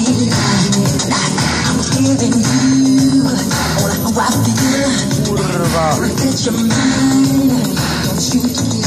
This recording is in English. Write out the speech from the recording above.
I feel, look. Don't you